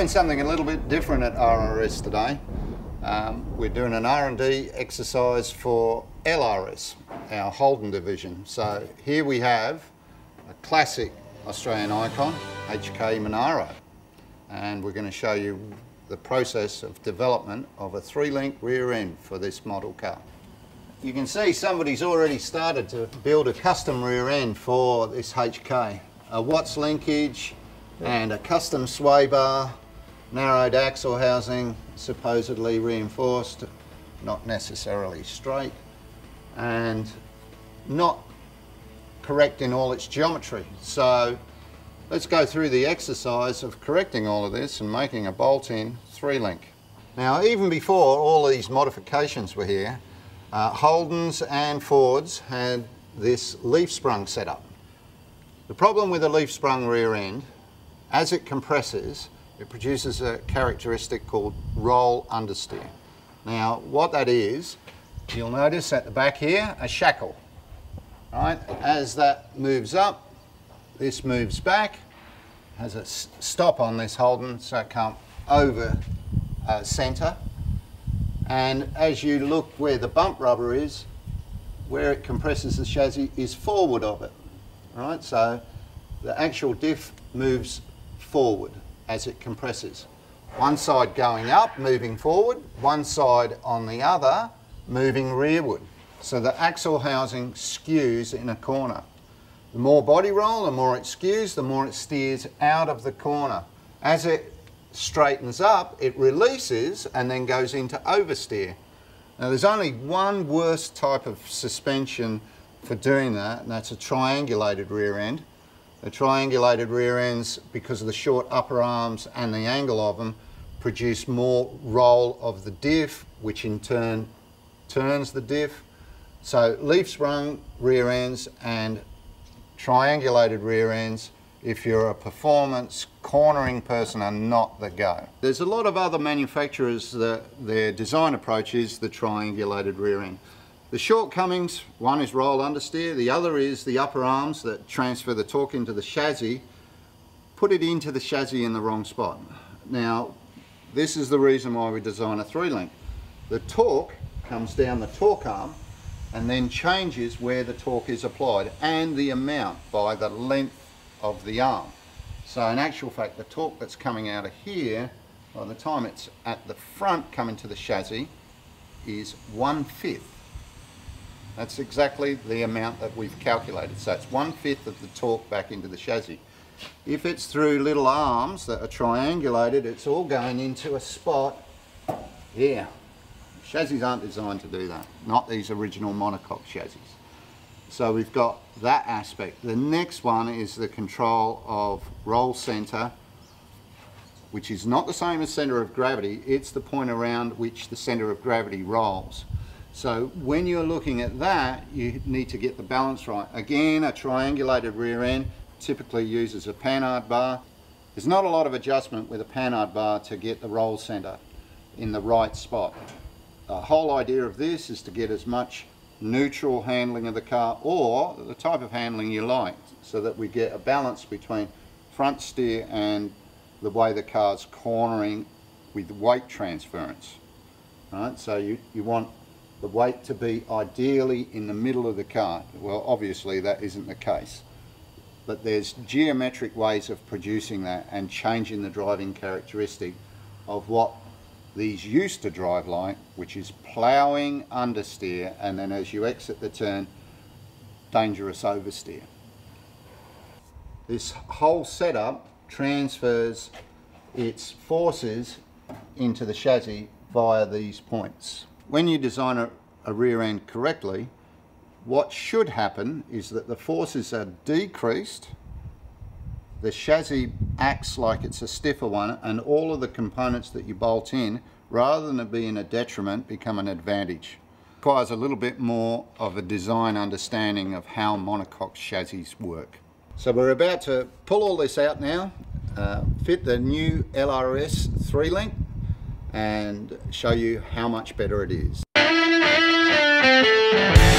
doing something a little bit different at RRS today. Um, we're doing an R&D exercise for LRS, our Holden division. So here we have a classic Australian icon, HK Monaro. And we're going to show you the process of development of a three-link rear end for this model car. You can see somebody's already started to build a custom rear end for this HK. A Watts linkage and a custom sway bar, narrowed axle housing, supposedly reinforced, not necessarily straight, and not correct in all its geometry. So let's go through the exercise of correcting all of this and making a bolt-in three-link. Now even before all these modifications were here, uh, Holdens and Fords had this leaf sprung setup. The problem with a leaf sprung rear end, as it compresses, it produces a characteristic called roll understeer. Now what that is, you'll notice at the back here, a shackle. Right, as that moves up, this moves back, has a stop on this Holden so it can't over uh, centre. And as you look where the bump rubber is, where it compresses the chassis is forward of it. Right, so the actual diff moves forward as it compresses. One side going up, moving forward, one side on the other, moving rearward. So the axle housing skews in a corner. The more body roll, the more it skews, the more it steers out of the corner. As it straightens up, it releases and then goes into oversteer. Now there's only one worse type of suspension for doing that, and that's a triangulated rear end. The triangulated rear ends, because of the short upper arms and the angle of them, produce more roll of the diff, which in turn turns the diff, so leaf sprung rear ends and triangulated rear ends, if you're a performance cornering person are not the go. There's a lot of other manufacturers that their design approach is the triangulated rear end. The shortcomings, one is roll understeer, the other is the upper arms that transfer the torque into the chassis, put it into the chassis in the wrong spot. Now, this is the reason why we design a three link. The torque comes down the torque arm and then changes where the torque is applied and the amount by the length of the arm. So in actual fact the torque that's coming out of here by the time it's at the front coming to the chassis is one fifth. That's exactly the amount that we've calculated. So it's one fifth of the torque back into the chassis. If it's through little arms that are triangulated, it's all going into a spot here. Chassis aren't designed to do that, not these original monocoque chassis. So we've got that aspect. The next one is the control of roll center, which is not the same as center of gravity, it's the point around which the center of gravity rolls. So when you're looking at that, you need to get the balance right. Again, a triangulated rear end typically uses a Panhard bar. There's not a lot of adjustment with a Panhard bar to get the roll center in the right spot. The whole idea of this is to get as much neutral handling of the car or the type of handling you like so that we get a balance between front steer and the way the car's cornering with weight transference. Right, so you, you want the weight to be ideally in the middle of the car. Well, obviously that isn't the case. But there's geometric ways of producing that and changing the driving characteristic of what these used to drive like, which is ploughing understeer, and then as you exit the turn, dangerous oversteer. This whole setup transfers its forces into the chassis via these points. When you design a, a rear end correctly, what should happen is that the forces are decreased the chassis acts like it's a stiffer one and all of the components that you bolt in, rather than it being a detriment, become an advantage. Requires a little bit more of a design understanding of how monocoque chassis work. So we're about to pull all this out now, uh, fit the new LRS 3-link and show you how much better it is. Here we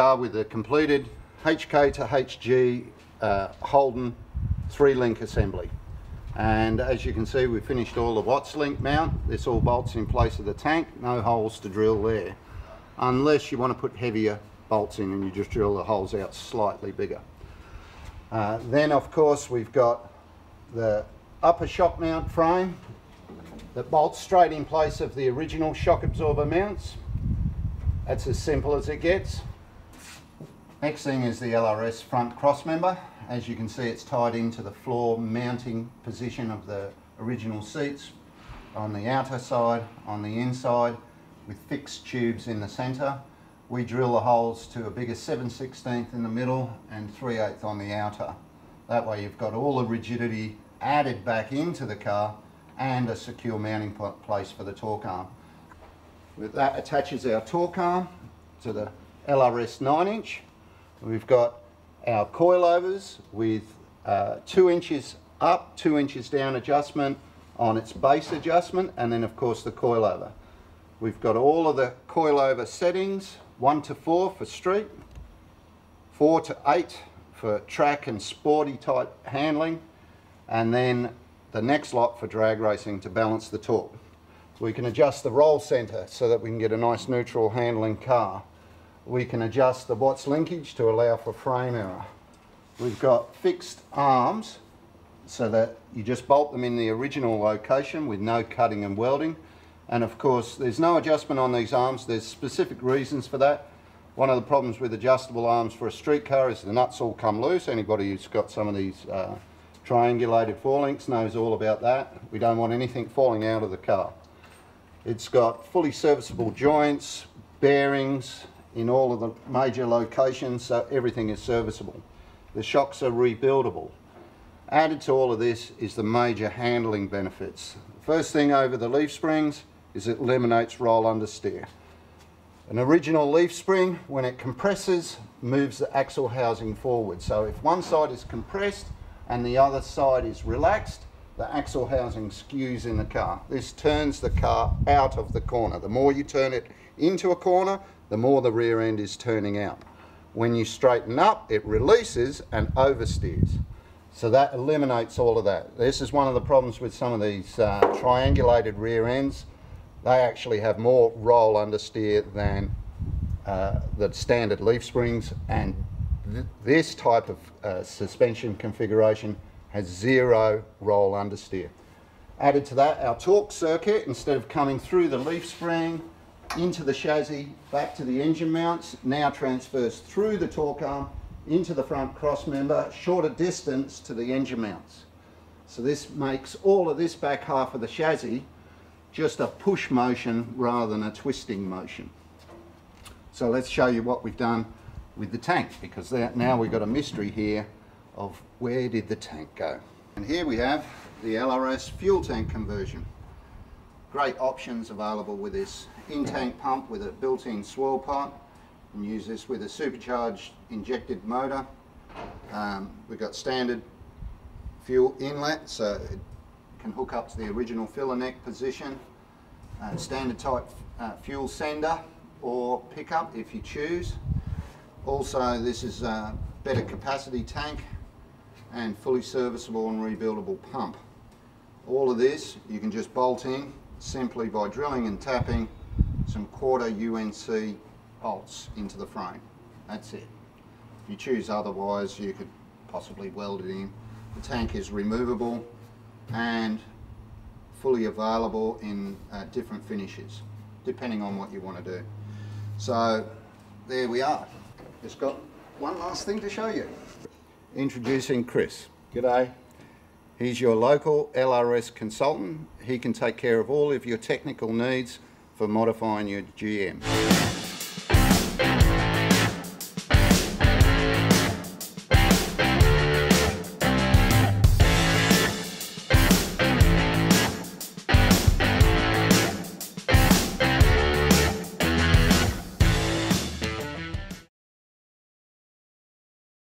are with the completed HK to HG uh, Holden three link assembly. And as you can see, we've finished all the Watts link mount. This all bolts in place of the tank, no holes to drill there. Unless you want to put heavier bolts in and you just drill the holes out slightly bigger. Uh, then of course we've got the upper shock mount frame that bolts straight in place of the original shock absorber mounts. That's as simple as it gets. Next thing is the LRS front cross member. As you can see it's tied into the floor mounting position of the original seats on the outer side, on the inside with fixed tubes in the centre. We drill the holes to a bigger 7 16th in the middle and 3 8 on the outer. That way you've got all the rigidity added back into the car and a secure mounting place for the torque arm. With that attaches our torque arm to the LRS 9 inch. We've got our coilovers with uh, 2 inches up, 2 inches down adjustment on its base adjustment and then of course the coilover. We've got all of the coilover settings, 1 to 4 for street, 4 to 8 for track and sporty type handling and then the next lot for drag racing to balance the torque. We can adjust the roll centre so that we can get a nice neutral handling car. We can adjust the Watts linkage to allow for frame error. We've got fixed arms so that you just bolt them in the original location with no cutting and welding. And of course, there's no adjustment on these arms. There's specific reasons for that. One of the problems with adjustable arms for a street car is the nuts all come loose. Anybody who's got some of these uh, triangulated four-links knows all about that. We don't want anything falling out of the car. It's got fully serviceable joints, bearings in all of the major locations, so everything is serviceable. The shocks are rebuildable. Added to all of this is the major handling benefits. First thing over the leaf springs is it eliminates roll understeer. An original leaf spring, when it compresses, moves the axle housing forward. So if one side is compressed, and the other side is relaxed, the axle housing skews in the car. This turns the car out of the corner. The more you turn it into a corner, the more the rear end is turning out. When you straighten up, it releases and oversteers. So that eliminates all of that. This is one of the problems with some of these uh, triangulated rear ends. They actually have more roll understeer than uh, the standard leaf springs and th this type of uh, suspension configuration has zero roll understeer. Added to that, our torque circuit, instead of coming through the leaf spring, into the chassis, back to the engine mounts, now transfers through the torque arm, into the front cross member, shorter distance to the engine mounts. So this makes all of this back half of the chassis just a push motion rather than a twisting motion. So let's show you what we've done with the tank because now we've got a mystery here of where did the tank go. And here we have the LRS fuel tank conversion. Great options available with this in-tank pump with a built-in swirl pot. and use this with a supercharged injected motor. Um, we've got standard fuel inlet so it can hook up to the original filler neck position. Uh, standard type uh, fuel sender or pickup if you choose. Also, this is a better capacity tank and fully serviceable and rebuildable pump. All of this you can just bolt in simply by drilling and tapping some quarter UNC bolts into the frame. That's it. If you choose otherwise, you could possibly weld it in. The tank is removable and fully available in uh, different finishes, depending on what you want to do. So there we are. Just got one last thing to show you. Introducing Chris. G'day. He's your local LRS consultant. He can take care of all of your technical needs for modifying your GM.